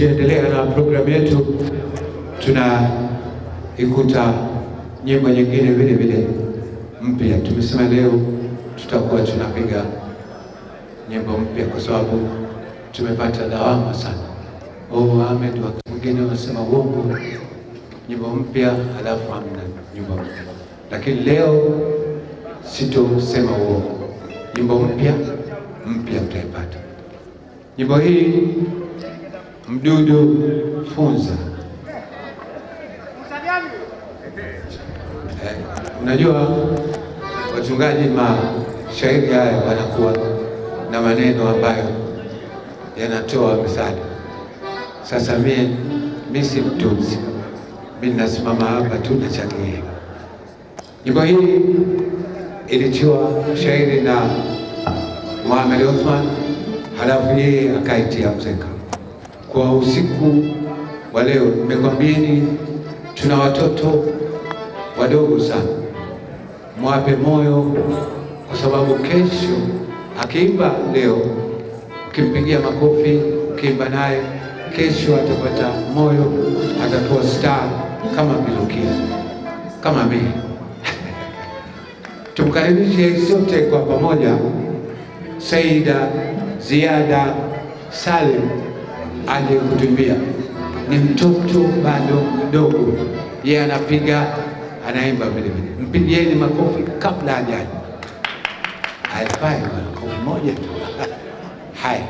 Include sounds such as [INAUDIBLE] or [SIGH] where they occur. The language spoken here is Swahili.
tukiendelea na programu yetu, tunaikuta nyimbo nyingine vile vile mpya. Tumesema leo tutakuwa tunapiga nyimbo mpya kwa sababu tumepata dawama sana. Oh, Ahmed, wakati mwingine wanasema uongo, nyimbo mpya halafu hamna nyimbo mpya, lakini leo sitosema uongo, nyimbo mpya mpya mtaipata. Nyimbo hii Mdudu Funza. Eh, unajua wachungaji mashairi haya wanakuwa na maneno ambayo yanatoa misali. Sasa mie mi si mtunzi, mi nasimama hapa tu nachangia. Nyimbo hii ilitiwa shairi na Muhammad Othman, halafu yeye akaitia mzeka. Kwa usiku wa leo, nimekwambieni tuna watoto wadogo sana, mwape moyo, kwa sababu kesho akiimba leo, ukimpigia makofi, ukiimba naye, kesho atapata moyo, atakuwa star kama Bilukia, kama mimi. [LAUGHS] Tumkaribishe sote kwa pamoja Saida Ziada Salim aje kutuimbia. Ni mtoto bado mdogo, yeye anapiga anaimba vile vile. Mpigieni makofi kabla hajaja. Haifai makofi moja tu. [LAUGHS] Haya.